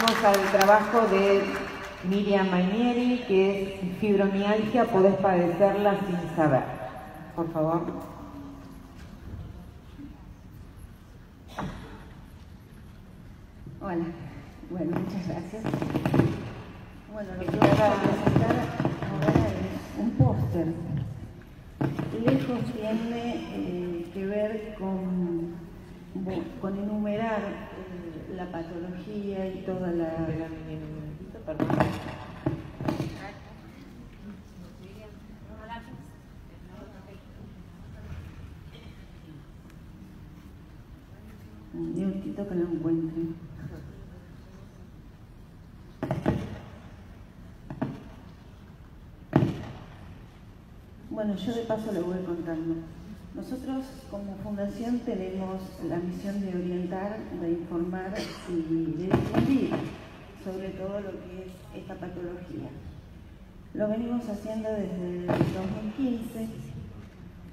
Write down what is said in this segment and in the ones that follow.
pasamos al trabajo de Miriam Mainieri, que es fibromialgia, podés padecerla sin saber. Por favor. Hola, bueno, muchas gracias. Bueno, lo que voy a presentar ahora es un póster. Lejos tiene eh, que ver con, con enumerar eh, la patología y toda la... Un minutito que lo encuentren. Bueno, yo de paso le voy contando. Nosotros como fundación tenemos la misión de orientar, de informar y de difundir sobre todo lo que es esta patología. Lo venimos haciendo desde el 2015,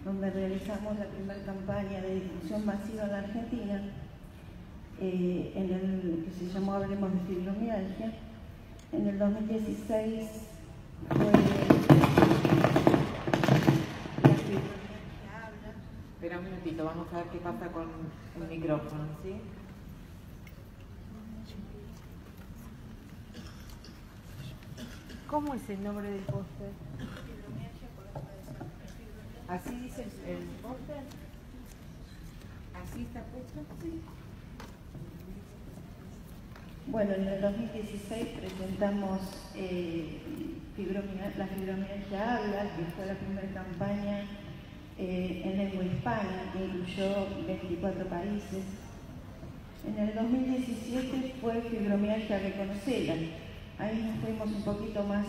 donde realizamos la primera campaña de difusión masiva en la Argentina, eh, en el que se llamó Hablemos de Fibromialgia. En el 2016 fue Vamos a ver qué pasa con el micrófono, ¿sí? ¿Cómo es el nombre del póster? ¿Así dice el póster? ¿Así está puesto? Sí. Bueno, en el 2016 presentamos eh, la fibromialgia habla, que fue la primera campaña eh, en lengua hispana, que incluyó 24 países. En el 2017 fue Fibromialgia Reconocela. Ahí nos fuimos un poquito más,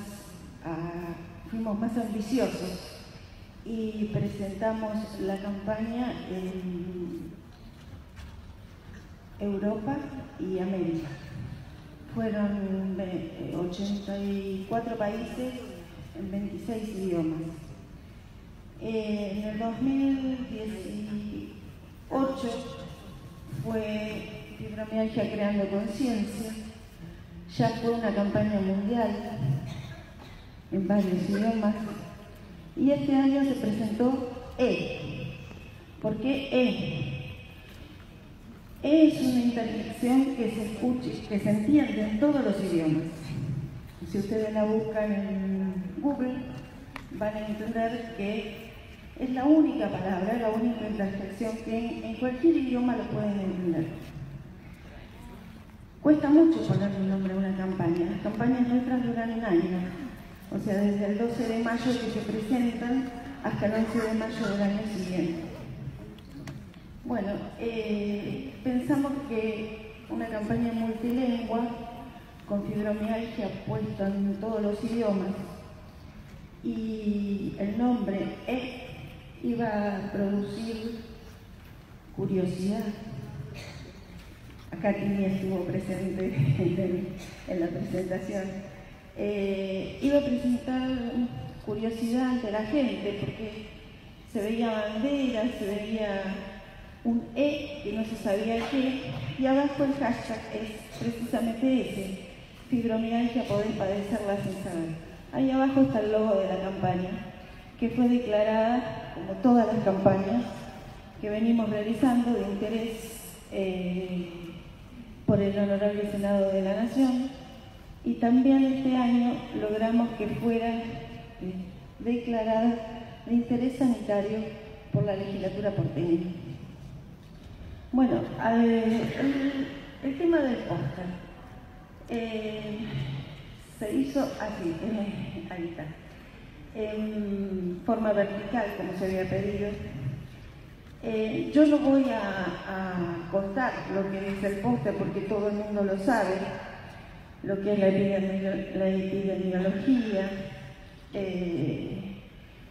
fuimos más ambiciosos y presentamos la campaña en Europa y América. Fueron 84 eh, países en 26 idiomas. Eh, en el 2018 fue Fibromialgia Creando Conciencia. Ya fue una campaña mundial en varios idiomas. Y este año se presentó E. ¿Por qué E? E es una interjección que se escucha, que se entiende en todos los idiomas. Si ustedes la buscan en Google, van a entender que es la única palabra, la única interjección que en, cualquier idioma lo pueden entender. Cuesta mucho ponerle un nombre a una campaña. Las campañas nuestras duran un año. O sea, desde el 12 de mayo que se presentan hasta el 11 de mayo del año siguiente. Bueno, eh, pensamos que una campaña multilingüe con fibromialgia puesta en todos los idiomas y el nombre es iba a producir curiosidad. Acá Tini estuvo presente en la presentación. Eh, iba a presentar curiosidad ante la gente porque se veía banderas, se veía un E que no se sabía qué, y abajo el hashtag es precisamente ese, fibromialgia podés padecerla sin saber. Ahí abajo está el logo de la campaña, que fue declarada como todas las campañas que venimos realizando de interés eh, por el Honorable Senado de la Nación y también este año logramos que fuera eh, declarada de interés sanitario por la legislatura porteña. Bueno, el, tema del póster eh, se hizo así, ahí está en forma vertical, como se había pedido. Eh, yo no voy a, contar lo que dice el póster porque todo el mundo lo sabe, lo que es la, epidemiología, eh,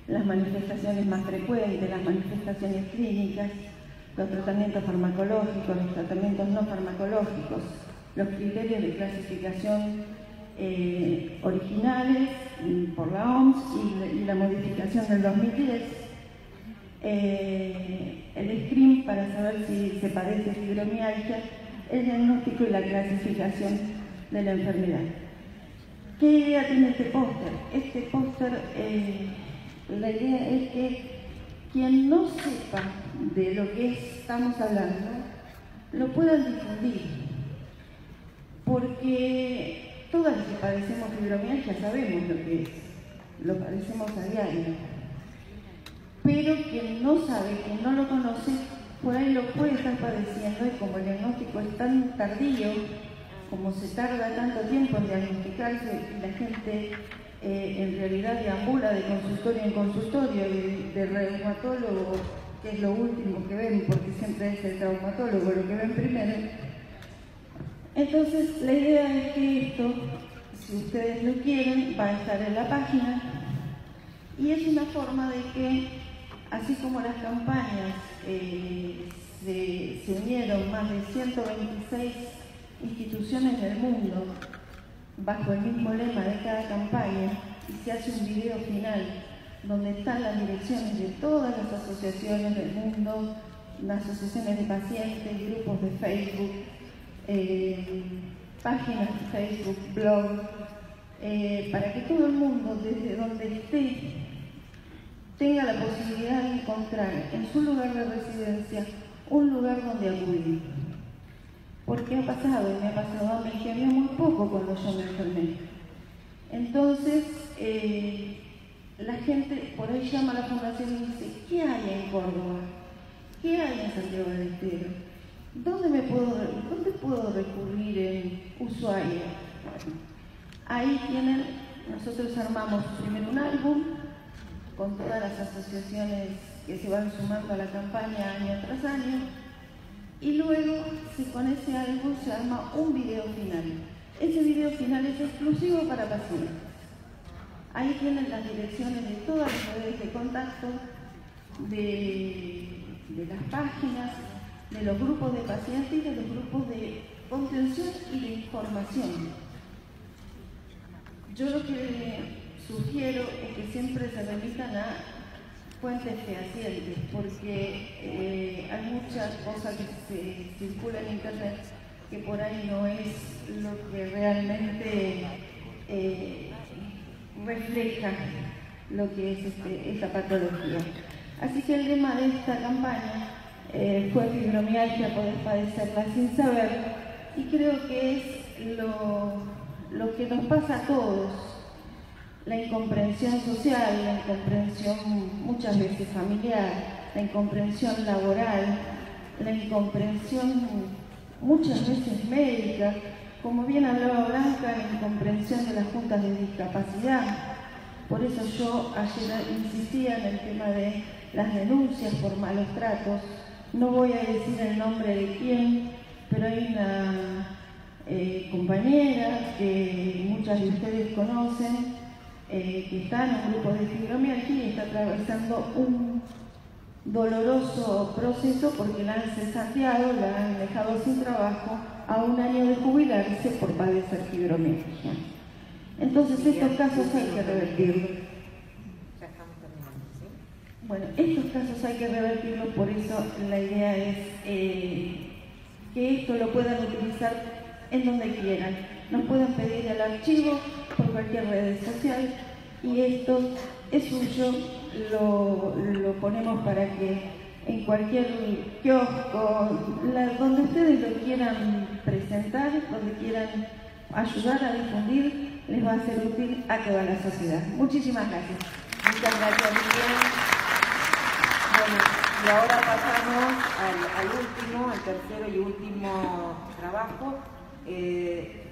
las manifestaciones más frecuentes, las manifestaciones clínicas, los tratamientos farmacológicos, los tratamientos no farmacológicos, los criterios de clasificación eh, originales por la OMS y, la modificación del 2010. Eh, el SCREAM para saber si se padece fibromialgia, el diagnóstico y la clasificación de la enfermedad. ¿Qué idea tiene este póster? Este póster, eh, la idea es que quien no sepa de lo que estamos hablando, lo pueda difundir. Porque las que padecemos fibromialgia sabemos lo que es, lo padecemos a diario. Pero quien no sabe, quien no lo conoce, por ahí lo puede estar padeciendo y como el diagnóstico es tan tardío, como se tarda tanto tiempo en diagnosticarse y la gente eh, en realidad deambula de consultorio en consultorio, de, de, reumatólogo, que es lo último que ven, porque siempre es el traumatólogo lo que ven primero. Entonces, la idea es que esto, si ustedes lo quieren, va a estar en la página. Y es una forma de que, así como las campañas eh, se, unieron más de 126 instituciones del mundo bajo el mismo lema de cada campaña y se hace un video final donde están las direcciones de todas las asociaciones del mundo, las asociaciones de pacientes, grupos de Facebook, eh, páginas Facebook, blog, eh, para que todo el mundo, desde donde esté, tenga la posibilidad de encontrar en su lugar de residencia un lugar donde acudir. Porque ha pasado, y me ha pasado a mí, que había muy poco cuando yo me enfermé. Entonces, eh, la gente por ahí llama a la fundación y dice, ¿qué hay en Córdoba? ¿Qué hay en Santiago del Estero? ¿Dónde, me puedo, ¿Dónde puedo recurrir en Ushuaia? ahí tienen, nosotros armamos primero un álbum con todas las asociaciones que se van sumando a la campaña año tras año y luego con ese álbum se arma un video final. Ese video final es exclusivo para pacientes. Ahí tienen las direcciones de todas las redes de contacto, de las páginas, de los grupos de pacientes y de los grupos de contención y de información. Yo lo que sugiero es que siempre se remitan a fuentes fehacientes, porque eh, hay muchas cosas que circulan en Internet que por ahí no es lo que realmente eh, refleja lo que es este, esta patología. Así que el lema de esta campaña eh, fue fibromialgia, poder padecerla sin saber, y creo que es lo, lo que nos pasa a todos, la incomprensión social, la incomprensión muchas veces familiar, la incomprensión laboral, la incomprensión muchas veces médica, como bien hablaba Blanca, la incomprensión de las juntas de discapacidad. Por eso yo ayer insistía en el tema de las denuncias por malos tratos. No voy a decir el nombre de quién, pero hay una eh, compañera que muchas de ustedes conocen, eh, que está en un grupo de fibromialgia y está atravesando un doloroso proceso porque la han cesanteado, la han dejado sin trabajo a un año de jubilarse por padecer fibromialgia. Entonces estos casos hay que revertirlos. Bueno, estos casos hay que revertirlos, por eso la idea es eh, que esto lo puedan utilizar en donde quieran. Nos pueden pedir el archivo por cualquier red social y esto es suyo, lo, lo ponemos para que en cualquier kiosco, donde ustedes lo quieran presentar, donde quieran ayudar a difundir, les va a ser útil a toda la sociedad. Muchísimas gracias. Muchas gracias. Bueno, y ahora pasamos al, último, al tercero y último trabajo. Eh,